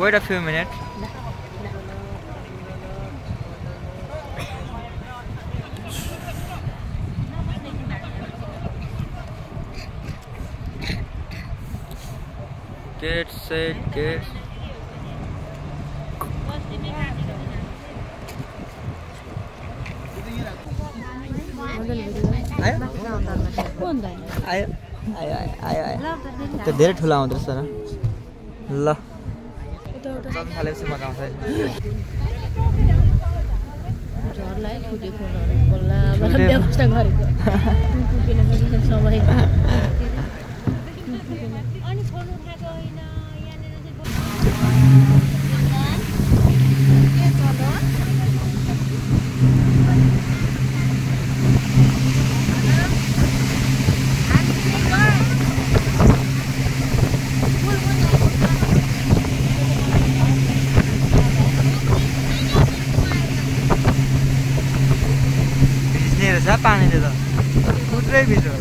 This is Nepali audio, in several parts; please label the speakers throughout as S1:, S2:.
S1: Wait a few minutes. Get set, get. आयो आयो आयो आयो आयो आयो आयो आयो आयो आयो आयो थालेपछि मजा
S2: समय
S3: अनि छोड्नु होइन यहाँनिर चाहिँ
S1: पानीले त। पुरै भिज्यो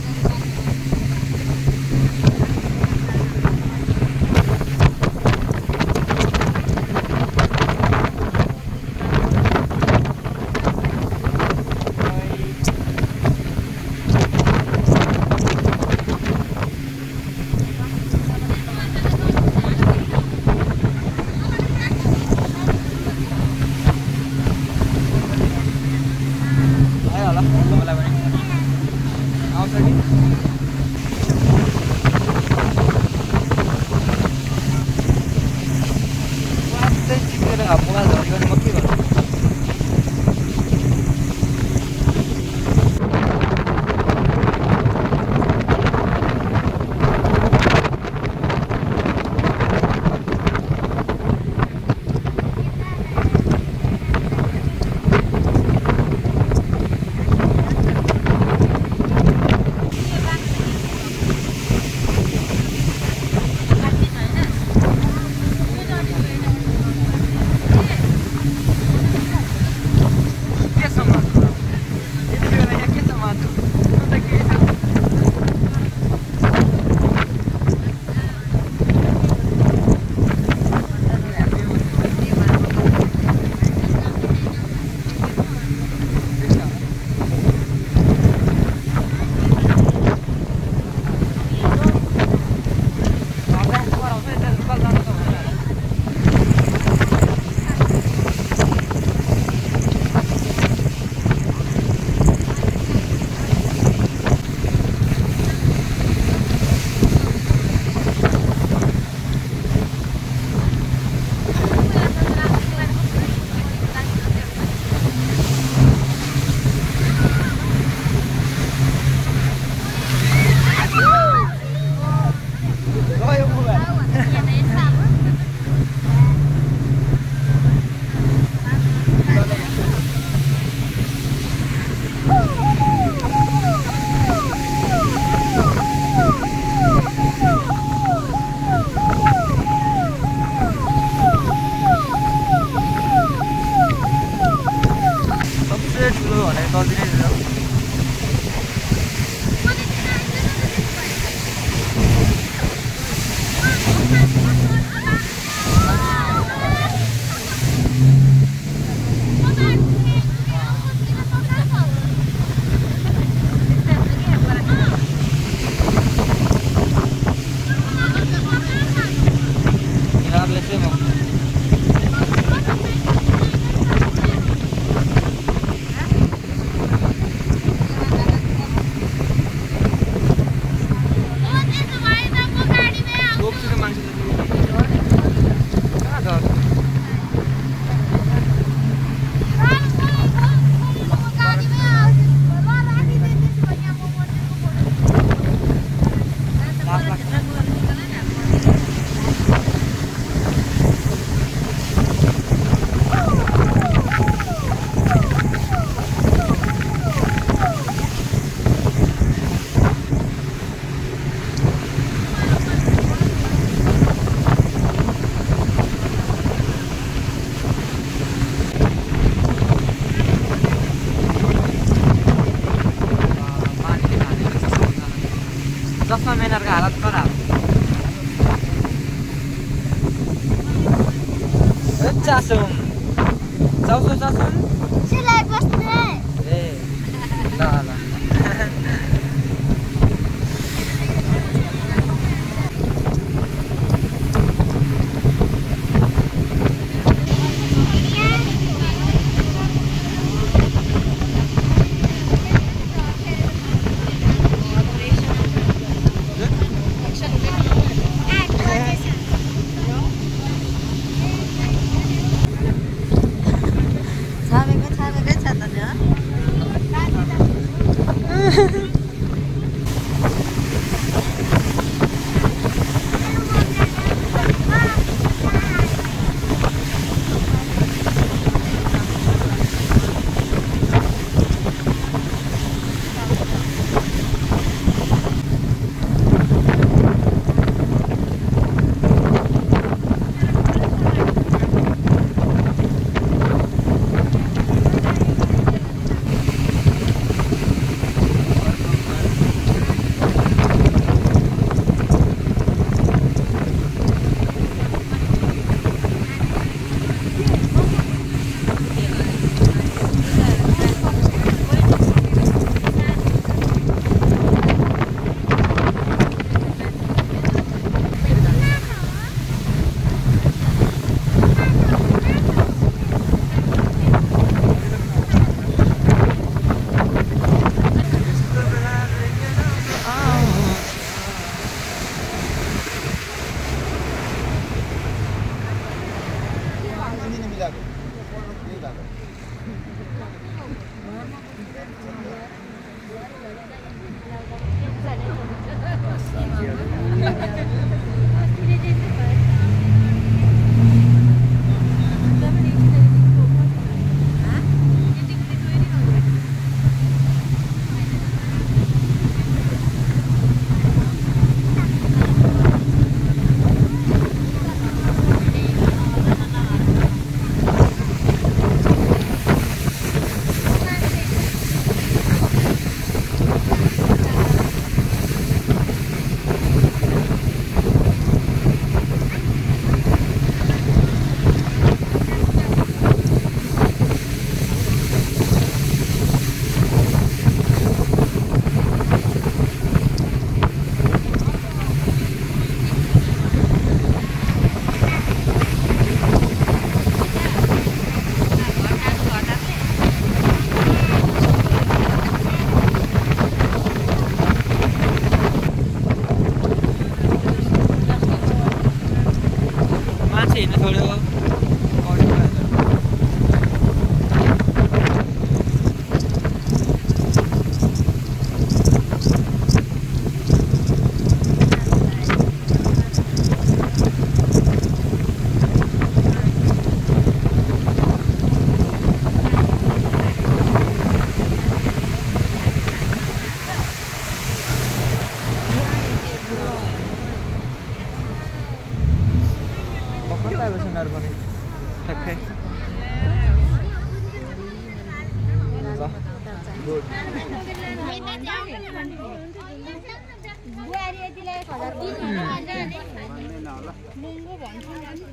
S3: भन्छ नि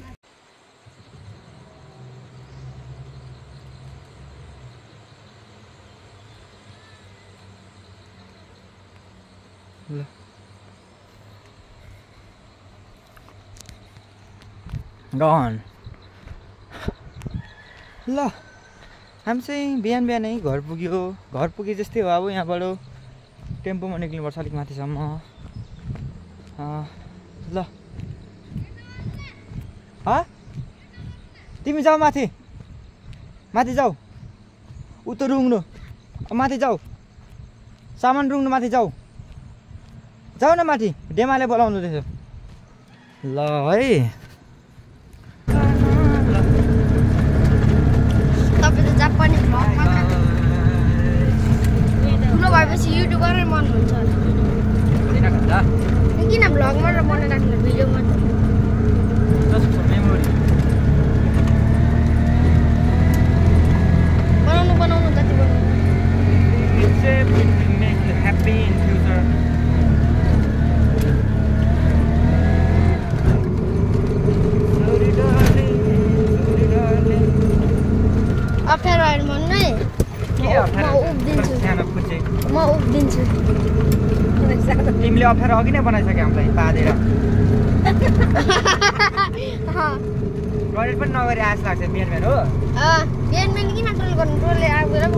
S1: ल गन ल हामी चाहिँ बिहान बिहानै घर पुग्यो। घर पुगे जस्तै हो अब यहाँबाट। टेम्पोमा निक्लिनुपर्छ अलिक माथिसम्म। ल। तिमी जाऊ माथि। माथि जाऊ। उतो रुङ्नु माथि जाऊ। सामान रुङ्नु माथि जाऊ। जाऊ न माथि। डेमाले बोलाउनु रहेछ ल है
S2: तपाईँ त जापानिज भ्लगमा ठुलो भएपछि युट्युबरै मन हुन्छ किन भ्लगमा र बनाइराख्नु भिडियोमा बनाउनु बनाउनु जति बनाउनु
S1: अप्ठ्यारो अघि नै बनाइसक्यो हामीलाई पादेर टोइलेट पनि नगरी आश लाग्छ बिहान बिहान हो।
S2: बिहान बिहान किन ट्रोल गर्नु ट्रोलले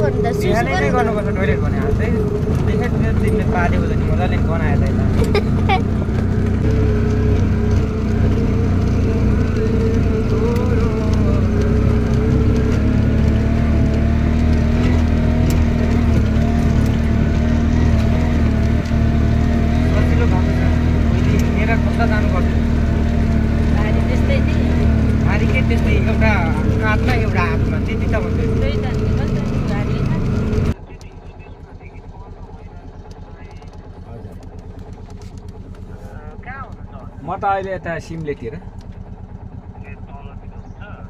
S2: गर्नु त
S1: बिहानै नै गर्नुपर्छ टोइलेट भने चाहिँ। देखाइ तिमीले पादेको त नि मजाले बनाएर त सजिलो भएको छ अहिले हिँडेर खोज्दा जानुपर्छ
S2: भारी त्यस्तै नि
S1: भारी के त्यस्तै एउटा काँधमा एउटा हातमा त्यति त भन्छु
S2: त्यही त नि, कस्तो भारी
S4: म त अहिले यता सिमलेतिर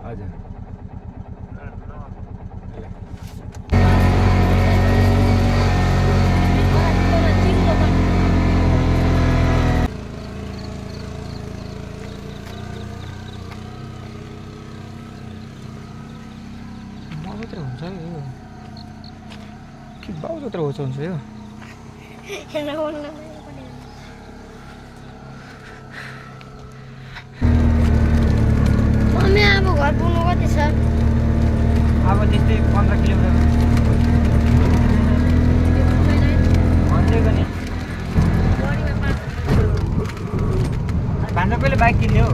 S4: हजुर
S1: बाउत्र हुन्छ कि हुन्छ हुन्छ यो
S2: मम्मी अब घर पुग्नु कति छ
S1: अब त्यस्तै पन्ध्र किलोमिटर भान्जा कहिले बाइक किन्ने हो।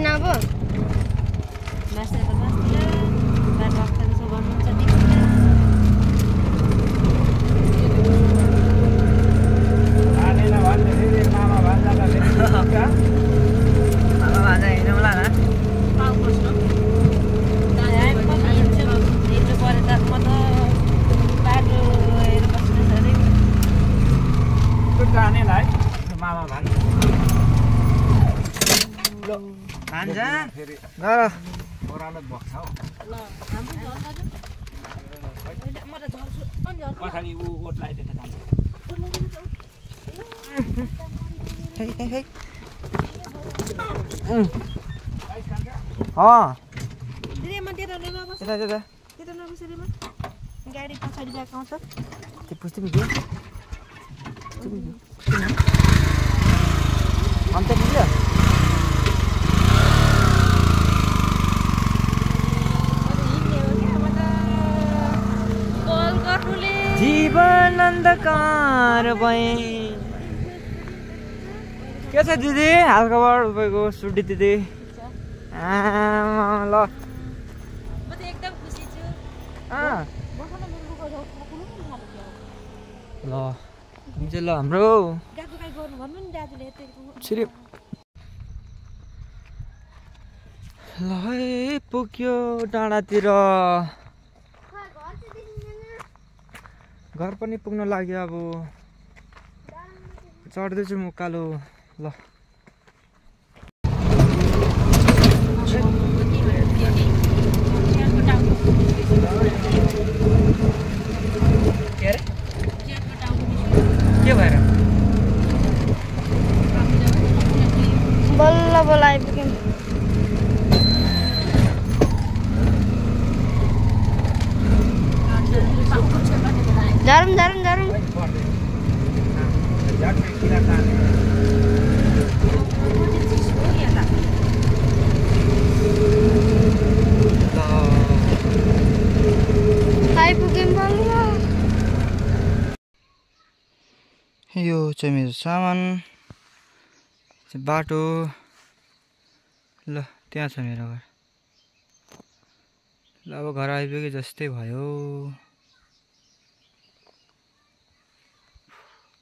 S1: Now what?
S2: गाडी पछाडि गएको आउँछ
S1: त्यो पुस्ति पुग्यो अन्त अन्धकार भए। के छ दिदी? हालखबर तपाईँको सुडी दिदी। ल। ल चाहिँ ल हाम्रो। ल है पुग्यो डाँडातिर। घर पनि पुग्न लाग्यो अब। चढ्दैछु म उकालो ल। चाहिँ मेरो सामान बाटो ल त्यहाँ छ मेरो घर। ल अब घर आइपुगे जस्तै भयो।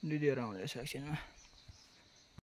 S1: दिदीहरू आउँदैछ एकछिनमा।